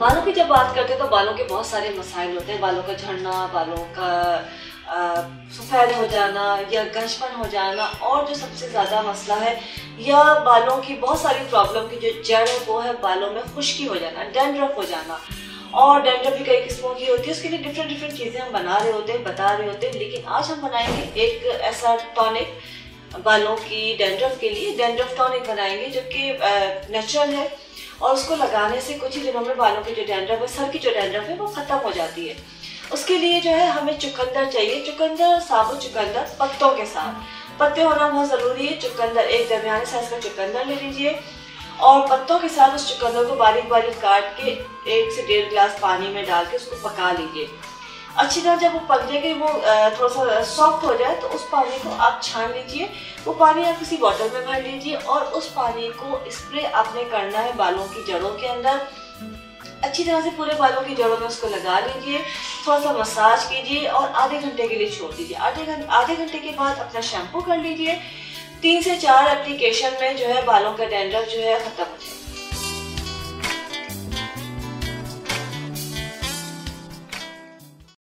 बालों की जब बात करते हैं तो बालों के बहुत सारे मसाइल होते हैं। बालों का झड़ना, बालों का सफ़ेद हो जाना या गंजपन हो जाना और जो सबसे ज़्यादा मसला है, या बालों की बहुत सारी प्रॉब्लम की जो जड़ है, वो है बालों में खुश्की हो जाना डेंड्रफ हो जाना। और डेंड्रफ भी कई किस्मों की होती है, उसके लिए डिफरेंट डिफरेंट चीज़ें हम बना रहे होते हैं, बता रहे होते हैं। लेकिन आज हम बनाएँगे एक ऐसा टॉनिक बालों की डेंड्रफ के लिए। डेंड्रफ टॉनिक बनाएँगे जो कि नेचुरल है। और उसको लगाने से कुछ ही दिनों में बालों की जो डैंड्रफ है, सर की जो डैंड्रफ है, वो ख़त्म हो जाती है। उसके लिए जो है हमें चुकंदर चाहिए। चुकंदर साबुत चुकंदर, पत्तों के साथ। पत्ते होना बहुत ज़रूरी है। चुकंदर एक दरमियाने साइज़ का चुकंदर ले लीजिए। और पत्तों के साथ उस चुकंदर को बारीक बारीक काट के एक से डेढ़ गिलास पानी में डाल के उसको पका लीजिए। अच्छी तरह जब वो पक जाएगी, वो थोड़ा सा सॉफ्ट हो जाए तो उस पानी को आप छान लीजिए। वो पानी आप किसी बॉटल में भर लीजिए और उस पानी को स्प्रे आपने करना है बालों की जड़ों के अंदर। अच्छी तरह से पूरे बालों की जड़ों में उसको लगा लीजिए थोड़ा सा मसाज कीजिए और आधे घंटे के लिए छोड़ दीजिए। आधे घंटे आधे घंटे के बाद अपना शैम्पू कर लीजिए। तीन से चार एप्लीकेशन में जो है बालों का डेंड्रफ जो है ख़त्म हो जाए